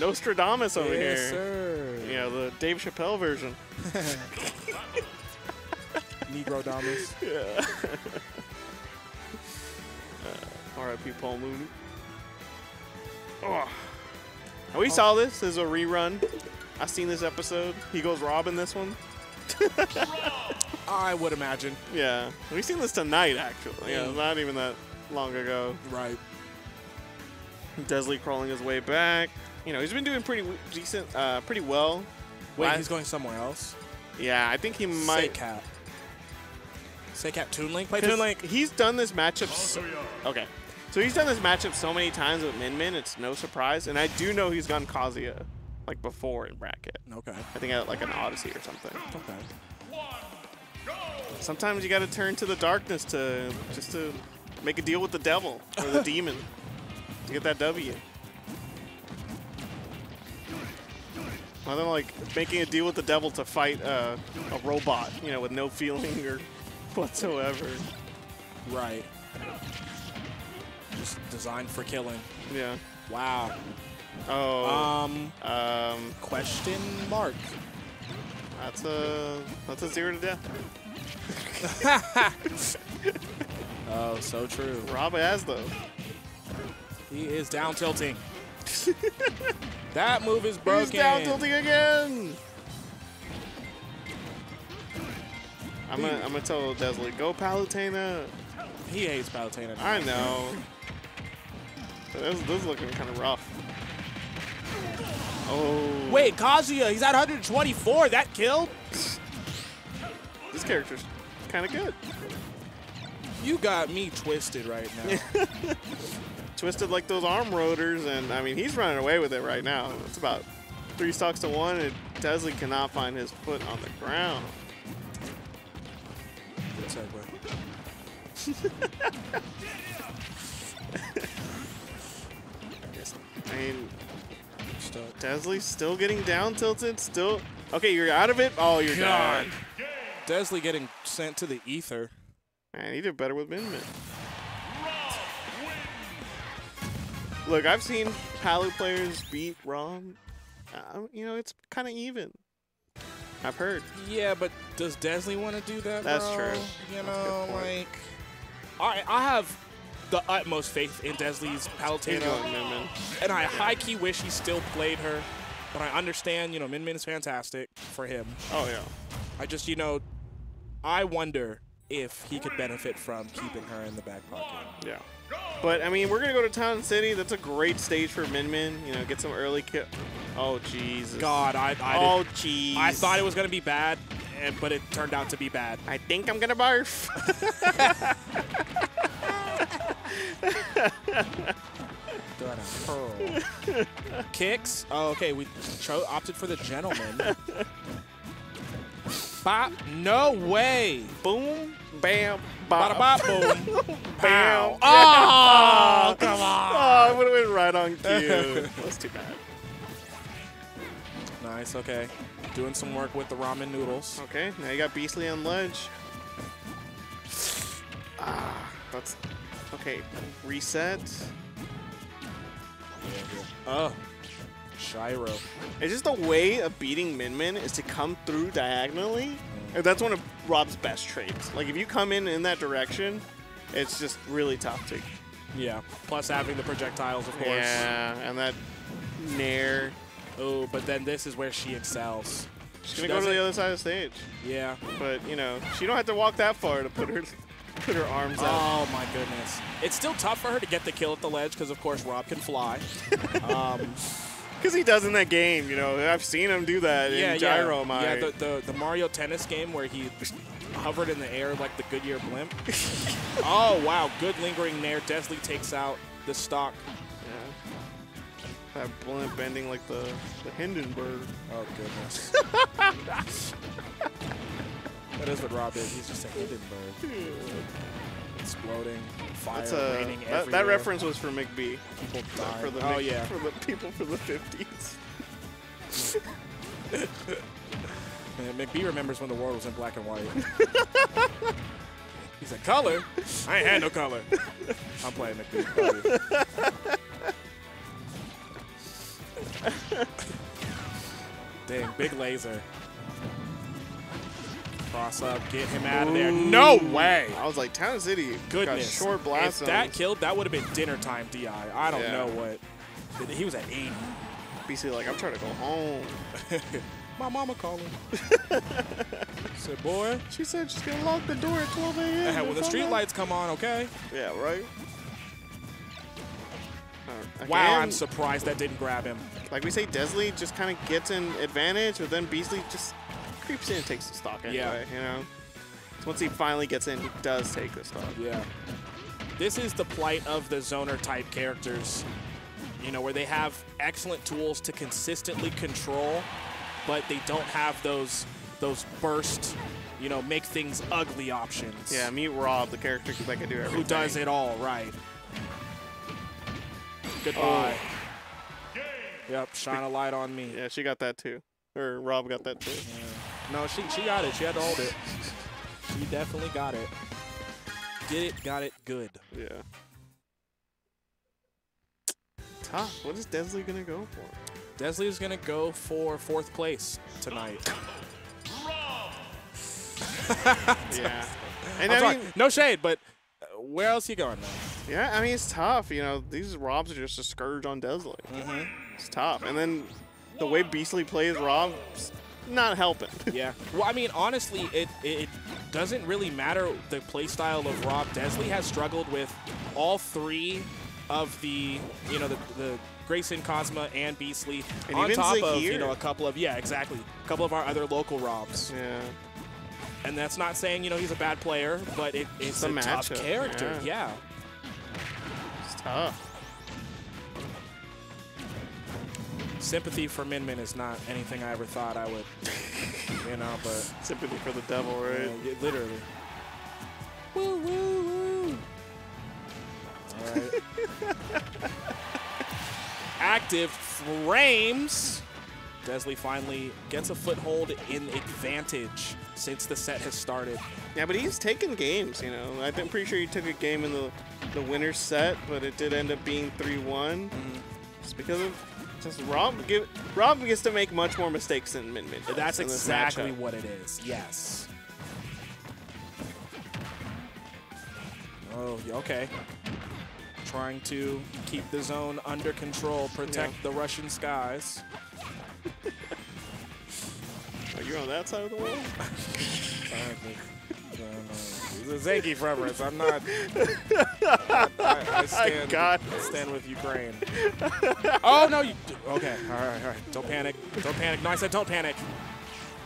Nostradamus over yes, here. sir. You know, the Dave Chappelle version. Negrodamus. Yeah. uh, R.I.P. Paul Mooney. Oh. We saw this as a rerun. I seen this episode. He goes Rob in this one. I would imagine. Yeah, we seen this tonight actually. Yeah, Mm. not even that long ago. Right. dezly crawling his way back. You know, he's been doing pretty decent, uh, pretty well. Wait, Last- he's going somewhere else? Yeah, I think he Say might. Cat. Say Cat Toon Link? Play 'cause Toon Link. He's done this matchup. So, okay, so he's done this matchup so many times with Min Min. It's no surprise, and I do know he's gone Kazuya like before in bracket. Okay. I think at like an Odyssey or something. Okay. Sometimes you got to turn to the darkness to just to make a deal with the devil or the demon to get that W. Rather than like making a deal with the devil to fight uh, a robot, you know, with no feeling or whatsoever. Right. Just designed for killing. Yeah. Wow. Oh. Um, Um. question mark. That's a that's a zero to death. Oh, so true. Rob has though. He is down tilting. That move is broken. He's down tilting again. I'm gonna I'm gonna tell dezly go Palutena. He hates Palutena. I know. This, this is looking kind of rough. Oh. Wait, Kazuya, he's at 124. That killed? This character's kind of good. You got me twisted right now. Twisted like those arm rotors, and I mean, he's running away with it right now. It's about three stocks to one, and dezly cannot find his foot on the ground. Good segue. I mean. dezly's still getting down tilted. Still. Okay, you're out of it. Oh, you're God. done. dezly getting sent to the ether. Man, he did better with Min Min. Look, I've seen Palu players beat Rob. Uh, you know, it's kind of even. I've heard. Yeah, but does dezly want to do that? That's bro? true. You That's know, like, I I have the utmost faith in dezly's Palutena, going Min Min. and I high key wish he still played her. But I understand, you know, Min Min is fantastic for him. Oh yeah. I just, you know, I wonder if he could benefit from keeping her in the back pocket. Yeah. But I mean, we're gonna go to Town City. That's a great stage for Min Min. You know, get some early kill. Oh Jesus. God, I I, Oh jeez. I thought it was gonna be bad, and but it turned out to be bad. I think I'm gonna barf. Kicks. Oh, okay. We opted for the gentleman. Bop. No way. Boom. Bam. Bada Bop. bop boom. Bam. Oh, come on. Oh, it would have been right on cue. That's too bad. Nice. Okay. Doing some work with the ramen noodles. Okay, now you got Beastly on ledge. Ah, that's okay. Reset. Oh. Shiro. It's just the way of beating Min Min is to come through diagonally. And That's one of Rob's best traits. Like if you come in in that direction, it's just really tough to. Yeah. Plus having the projectiles, of course. Yeah, and that nair. Oh, but then this is where she excels. She's gonna go to the other side of the stage, Yeah. but you know she don't have to walk that far to put her put her arms out. Oh my goodness. It's still tough for her to get the kill at the ledge because, of course, Rob can fly. um, Because he does in that game, you know. I've seen him do that yeah, in Gyro yeah. Mine. Yeah, the, the, the Mario Tennis game where he hovered in the air like the Goodyear blimp. oh, wow. Good lingering nair. Desley takes out the stock. Yeah. That blimp bending like the, the Hindenburg. Oh, goodness. that is what Rob is. He's just a Hindenburg. Exploding, fire That's a, raining that, that reference was for McBee. People dying. For the oh, Mc- yeah. For the people for the 50s. Man, McBee remembers when the world was in black and white. He's like, color? I ain't had no color. I'm playing McBee. Dang, big laser. Cross up, get him out of there. No way! I was like, Town City Goodness. short blast if that killed, that would have been dinner time DI. I don't Yeah. know what. He was at 80. BC like, I'm trying to go home. My mama calling. Said, boy, She said she's gonna lock the door at 12 a.m. when the street lights come on, okay? Yeah, right. Uh, Wow, I'm surprised that didn't grab him. Like we say, dezly just kind of gets an advantage, but then Beastly just creeps in and takes the stock anyway. Yeah. You know. So once he finally gets in, he does take the stock. Yeah. This is the plight of the zoner type characters, you know, where they have excellent tools to consistently control, but they don't have those those burst, you know, make things ugly options. Yeah, meet Rob, the character that can do everything. Who does it all right. Goodbye. Oh. Yep, shine a light on me. Yeah, she got that too. Or Rob got that too. No, she she got it. She had to hold it. She definitely got it. Get it, got it, good. Yeah. Tough. What is dezly gonna go for? dezly is gonna go for fourth place tonight. Yeah. And I mean, no shade, but uh, where else you going now? yeah, I mean it's tough. You know, these Robs are just a scourge on dezly. Mm-hmm. It's tough. And then the way Beastly plays Rob, it's not helping. Yeah. Well, I mean, honestly, it, it doesn't really matter the playstyle of Rob. dezly has struggled with all three of the, you know, the, the Grayson, Cosma, and Beastly And on even top of, you know, a couple of, yeah, exactly, a couple of our other local Robs. yeah. And that's not saying, you know, he's a bad player, but it, it's a a, tough character. yeah. yeah. It's tough. Sympathy for Min Min is not anything I ever thought I would, you know, but Sympathy for the devil, right? uh, y- literally. Woo, woo, woo. All right. Active frames. dezly finally gets a foothold in advantage since the set has started. Yeah, but he's taken games, you know. I think- I'm pretty sure he took a game in the the winner's set, but it did end up being 3-1. Just because of just Rob give, gets to make much more mistakes than Min Min. does That's exactly what it is. Yes. Oh, okay. Trying to keep the zone under control, protect Yeah. the Russian skies. Are you on that side of the world? Uh, it's a Zangief reference. I'm not. I, I, I stand, got I stand with Ukraine. oh no! You okay? All right, all right. Don't panic. Don't panic. No, I said don't panic.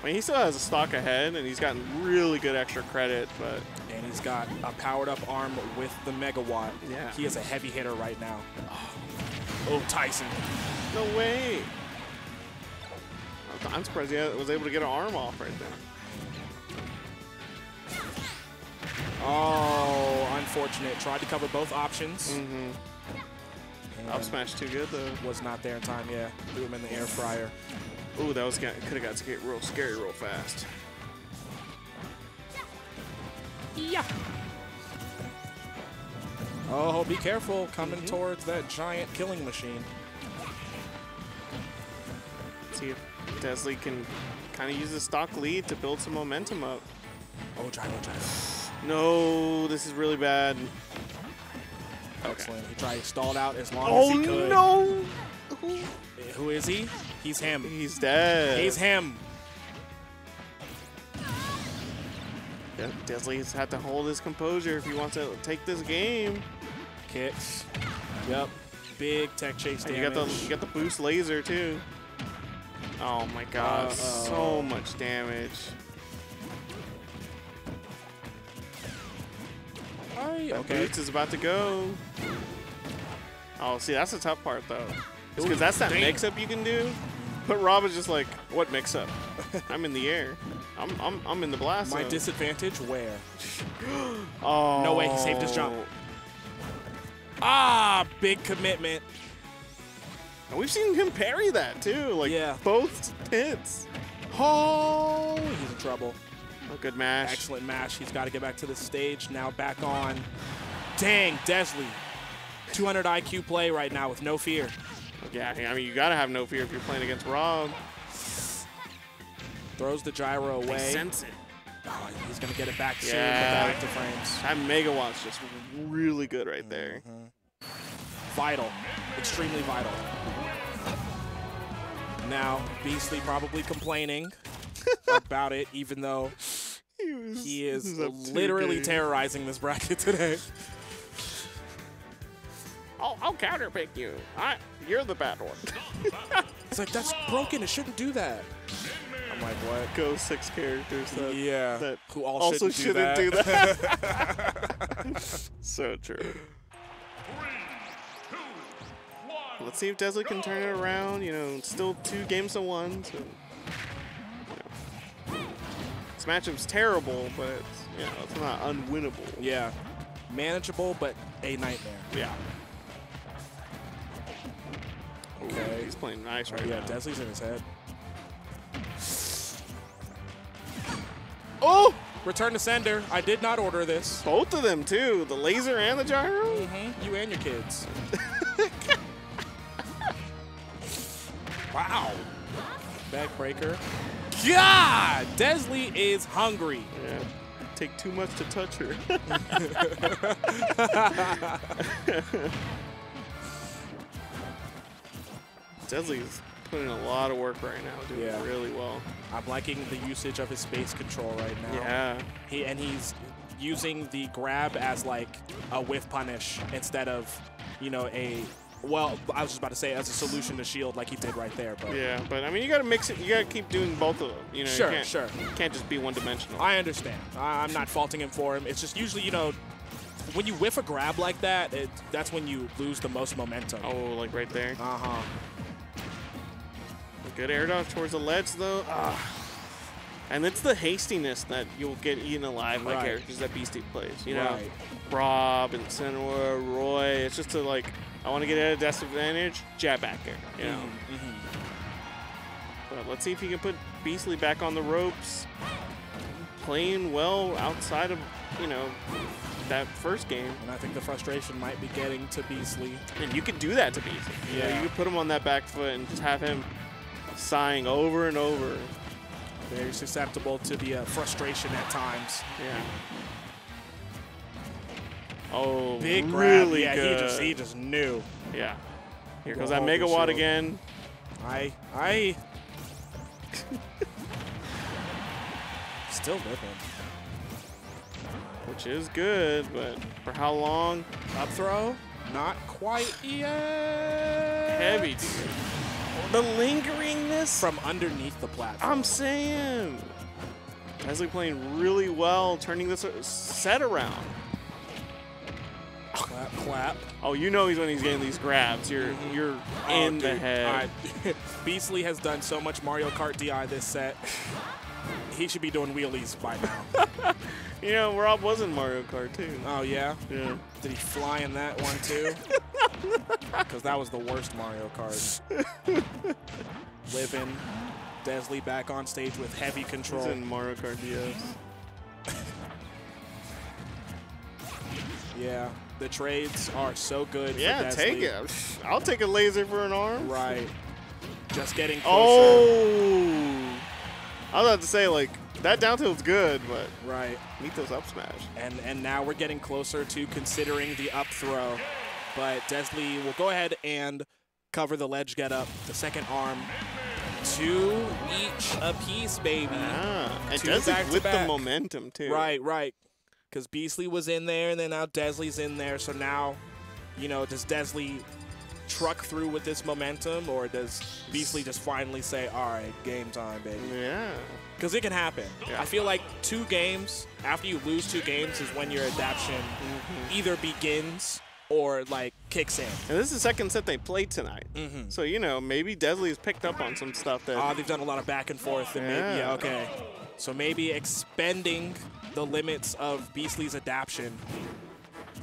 I mean, he still has a stock ahead, and he's gotten really good extra credit, but And he's got a powered up arm with the megawatt. Yeah. He is a heavy hitter right now. Oh, Tyson. no way. I'm surprised he was able to get an arm off right there. Oh, unfortunate. Tried to cover both options. Mm-hmm. and Up smash too good though. Was not there in time. Yeah, threw him in the air fryer. Ooh, that was could have got to get real scary real fast. Yeah. Oh, be careful coming mm-hmm. towards that giant killing machine. See if dezly can kind of use the stock lead to build some momentum up. Oh, gyro, oh, gyro. No, this is really bad. Excellent. He tried stalled out as long oh, as Oh he could. Oh no! Eh, who is he? He's him. He's dead. He's him. Yeah, dezly's had to hold his composure if he wants to take this game. Kicks. Yep. Big tech chase damage. you got the you got the boost laser too. Oh my god, Uh-oh. so much damage. That okay. boost is about to go. Oh, see, that's the tough part though. Because that's that mix-up you can do. But Rob is just like, what mix-up? I'm in the air. I'm, I'm, I'm in the blast My zone. disadvantage where? oh. No way, he saved his jump. Ah, big commitment. And we've seen him parry that too. Like Yeah. both hits. Oh, he's in trouble. A good mash. Excellent mash. He's got to get back to the stage. Now back on. Dang, dezly. 200 IQ play right now with no fear. Yeah, I mean, you gotta have no fear if you're playing against Rob. Throws the gyro They away. sense it. Oh, he's going to get it back soon Yeah. with that frames. That Megawatt's just really good right there. Mm-hmm. Vital. Extremely vital. Now, Beastly probably complaining about it, even though He, is was up two literally games. terrorizing this bracket today. I'll, I'll counterpick you. I, you're the bad one. It's like, that's broken. It shouldn't do that. I'm like, what? Go six characters that, yeah. that Who all also shouldn't, shouldn't do do that. that. so true. Let's see if dezly can turn it around. You know, still two games to one. So, you know. This matchup's terrible, but it's, you know, it's not unwinnable. yeah. Manageable, but a nightmare. Yeah. Okay. He's playing nice right Yeah, now. dezly's in his head. oh! Return to sender. I did not order this. Both of them, too. The laser and the gyro. Mm-hmm. You and your kids. wow. Backbreaker. God! dezly is hungry. Yeah. Take too much to touch her. dezly's putting a lot of work right now, doing Yeah. really well. I'm liking the usage of his space control right now. Yeah. He and he's using the grab as like a whiff punish instead of, you know, a well, I was just about to say as a solution to shield like he did right there, but Yeah, but I mean, you got to mix it. You got to keep doing both of them. You know, Sure, you can't, sure. Can't just be one dimensional. I understand. I- I'm not faulting him for him. It's just usually, you know, when you whiff a grab like that, it, that's when you lose the most momentum. oh, like right there. Uh huh. Good air dodge towards the ledge, though. Ah. And it's the hastiness that you'll get eaten alive by Right. characters that Beastly plays. You know, Right. Rob and Senua, Roy. It's just to like, I want to get at a disadvantage, jab back there. You know. Mm-hmm. But let's see if he can put Beastly back on the ropes. Playing well outside of, you know, that first game. And I think the frustration might be getting to Beastly. And you could do that to Beastly. You know, Yeah. you could put him on that back foot and just have him sighing over and over. Very susceptible to the uh, frustration at times. Yeah. Oh, Big grab. really yeah, good. he just he just knew. yeah. Here goes that megawatt again. I I still living. which is good, but for how long? Up throw? Not quite yet. Heavy, dude. The lingeringness. from underneath the platform. I'm saying. Leslie playing really well, turning this set around. Clap, clap. Oh, you know he's when he's getting these grabs. You're mm-hmm. you're Oh, in the head. I- Beastly has done so much Mario Kart DI this set. He should be doing wheelies by now. You know, Rob was in Mario Kart too. oh yeah. Yeah. Did he fly in that one too? Because that was the worst Mario Kart. Living. dezly back on stage with heavy He's control. in Mario Kart DS. Yeah. The trades are so good Yeah, take it. I'll take a laser for an arm. Right. Just getting closer. Oh. I was about to say like that down tilt's good, but Right. meet those up smash. And and now we're getting closer to considering the up throw. But dezly will go ahead and cover the ledge get up, the second arm. Two each apiece, baby. Ah, and Two does it back with the momentum too. Right, right. Because Beastly was in there, and then now dezly's in there. So now, you know, does dezly truck through with this momentum, or does Beastly just finally say, all right, game time, baby? Yeah. Because it can happen. Yeah. I feel like two games, after you lose two games, is when your adaption Mm-hmm. either begins or, like, kicks in. And this is the second set they played tonight. Mm-hmm. So, you know, maybe dezly's picked up on some stuff that. Ah, they've done a lot of back and forth, and maybe, yeah, Yeah. okay. So maybe expending the limits of Beastly's adaption.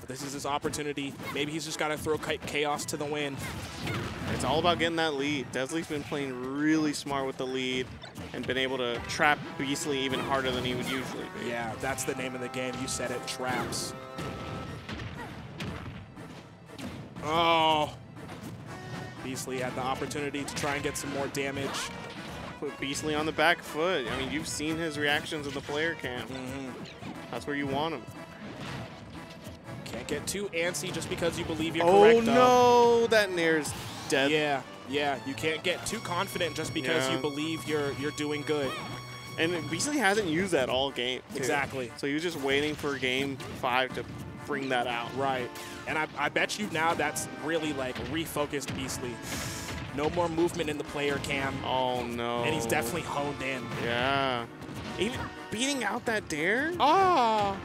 This is his opportunity. Maybe he's just got to throw cha- chaos to the wind. it's all about getting that lead. dezly's been playing really smart with the lead and been able to trap Beastly even harder than he would usually be. Yeah, that's the name of the game. You said it, traps. Oh, Beastly had the opportunity to try and get some more damage. Put Beastly on the back foot. I mean, you've seen his reactions in the player camp. Mm-hmm. That's where you want him. Can't get too antsy just because you believe you're oh correct. though. no, that Nair's dead. Yeah, yeah. You can't get too confident just because Yeah. you believe you're you're doing good. And Beastly hasn't used that all game. too. Exactly. So he was just waiting for game five to bring that out. Right. And I, I bet you now that's really like refocused Beastly. No more movement in the player cam. Oh no. And he's definitely honed in. Yeah. Even beating out that dair? Ah.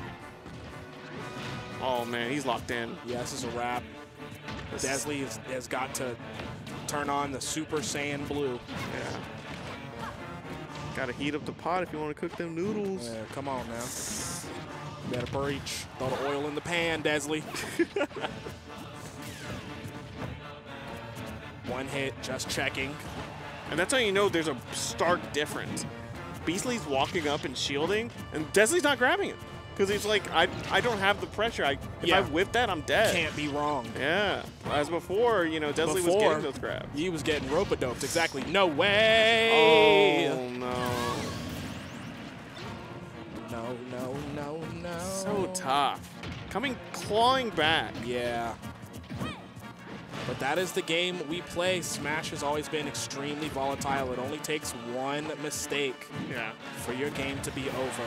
Oh man, he's locked in. Yeah, this is a wrap. dezly has, has got to turn on the Super Saiyan Blue. Yeah. Gotta heat up the pot if you want to cook them noodles. Yeah, come on now. Better preach. Throw the oil in the pan, dezly. One hit, just checking. And that's how you know there's a stark difference. Beastly's walking up and shielding, and dezly's not grabbing it. Because he's like, I, I don't have the pressure. I, if Yeah. I whip that, I'm dead. Can't be wrong. Yeah. As before, you know, dezly was getting those grabs. He was getting rope-a-doped. Exactly. No way. Oh no. No, no, no, no. So tough. Coming clawing back. Yeah. But that is the game we play. Smash has always been extremely volatile. It only takes one mistake Yeah. for your game to be over.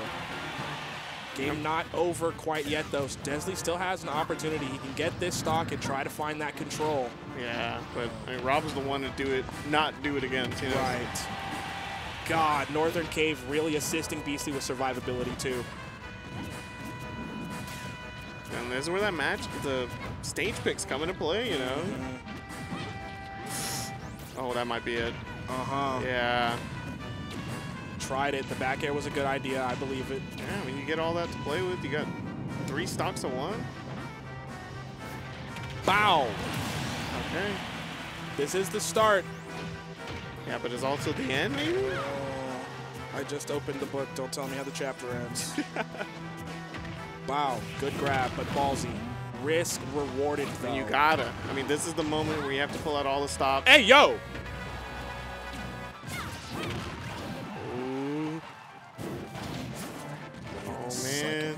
Game not over quite yet, though. dezly still has an opportunity. He can get this stock and try to find that control. Yeah. But I mean, Rob was the one to do it, not do it against. You know? Right. God, Northern Cave really assisting Beastly with survivability, too. And this is where that match, the stage picks come into play. You know. Oh, that might be it. Uh-huh. Yeah. Tried it. The back air was a good idea. I believe it. Yeah, mean, you get all that to play with. You got three stocks of one. Bow. Okay. This is the start. Yeah, but it's also the end, maybe? Oh, I just opened the book. Don't tell me how the chapter ends. wow, good grab, but ballsy. Risk rewarded, though. And you gotta. I mean, this is the moment where you have to pull out all the stops. Hey, yo! Ooh. Oh, man.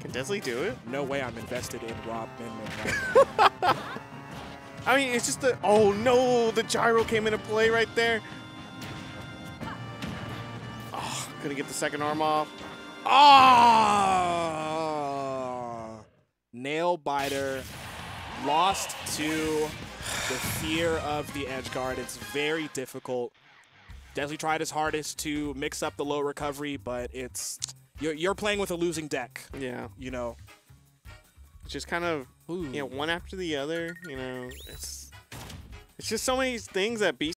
Can dezly do it? No way I'm invested in Rob Minman right. I mean, it's just the. Oh, no. The gyro came into play right there. Ah, oh, couldn't get the second arm off. Ah! Nail biter lost to the fear of the edge guard. It's very difficult. dezly tried his hardest to mix up the low recovery, but it's you're, you're playing with a losing deck. Yeah. You know. It's just kind of, Ooh. you know, one after the other. You know, it's. It's just so many things that